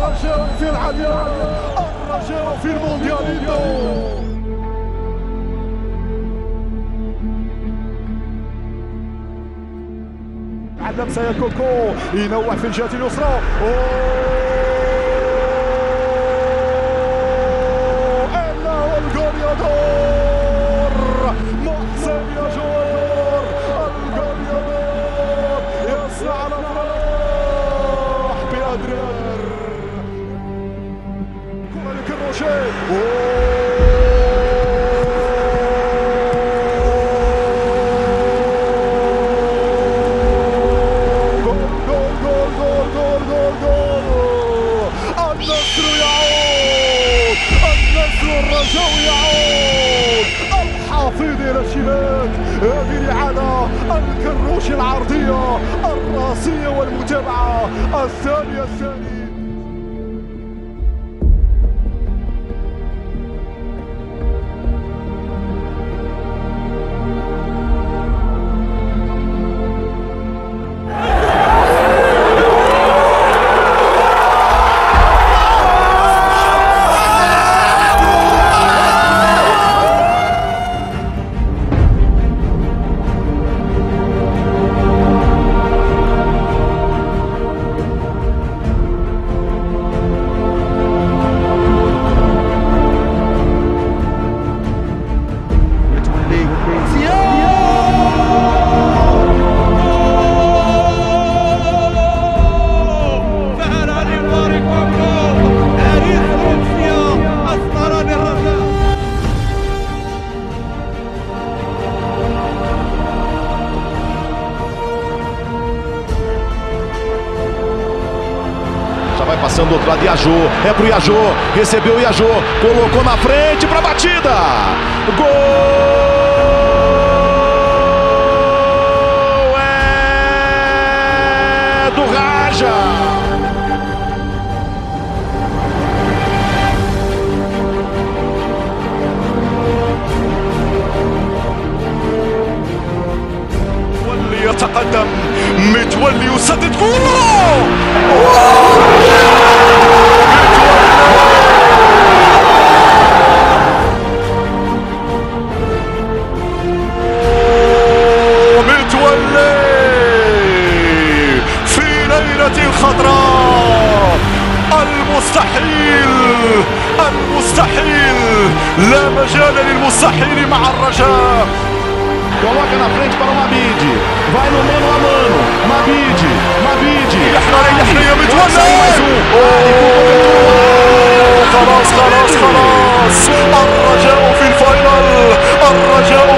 الرجاء في الرجاء في الموندياليتو علم سيد كوكو ينوع في الجهة اليسرى. النصر يعود النصر الرجاء يعود الحافظ إلى الشباك هذه الإعادة الكروش العرضية الرأسية والمتابعة الثانية الثانية. passando do outro lado, Iajô. É pro Iajô. Recebeu o Iajô. Colocou na frente pra batida. Gol! É do Raja. متولي يتقدم متولي يسدد جول المستحيل لا مجال للمستحيل مع الرجاء Coloca na frente para o Mabid. Vai no mano a mano. Mabid. Mabid. يحرى يحرى يا Pode sair mais متولي um. خلاص خلاص خلاص الرجاء في الفاينل الرجاء